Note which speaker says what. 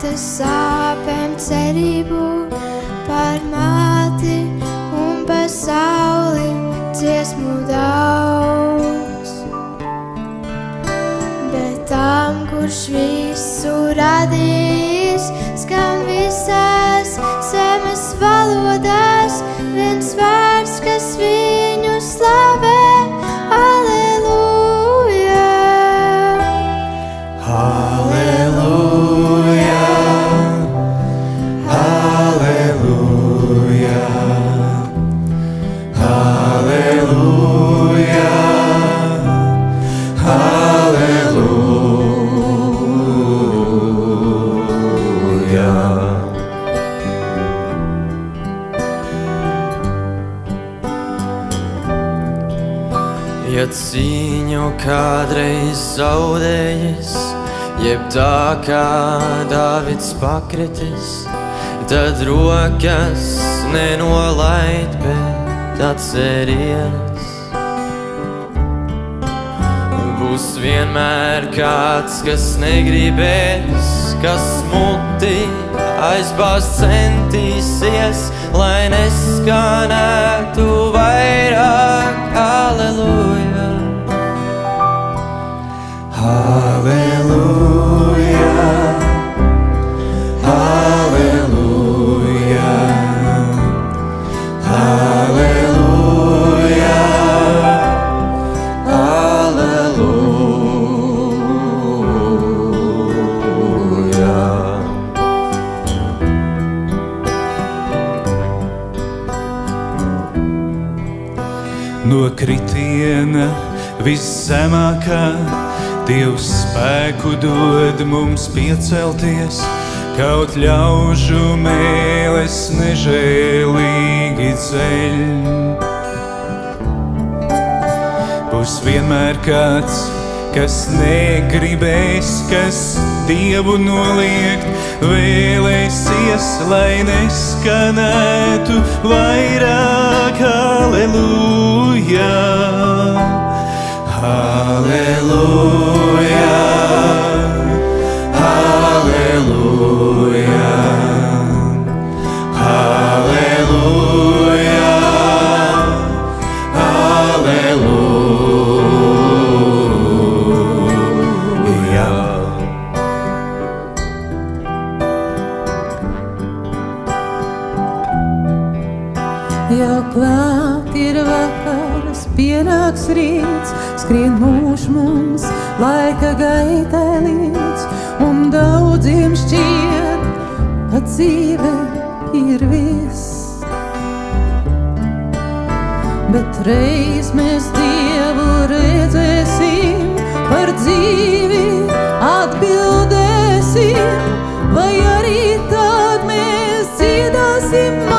Speaker 1: tautas sāpēm cerību, par māti un pasauli dziesmu daudz. Bet tam, kurš visu radījis,
Speaker 2: Ja cīņu kādreiz zaudējis, jeb tā kā Dāvids pakritis, tad rokas nenolaid, bet atceries. Būs vienmēr kāds, kas negribēs, kas muti aizbāzt centīsies, lai neskanētu
Speaker 3: no kritiena viszemākā. Dievs spēku dod mums piecelties, kaut ļaužu mēlis nežēlīgi ceļ. Būs vienmēr kāds, kas negribēs, kas dievu noliegt, vēlēsies, lai neskanētu vairāk, aleluja! Aleluja! Aleluja! Aleluja! Aleluja!
Speaker 4: pienāks rīts, skrien mūž mums laika gaitā līdz, un daudziem šķiet, ka dzīve ir viss. Bet reiz mēs Dievu redzēsim, par dzīvi atbildēsim, vai arī tad mēs dziedāsim.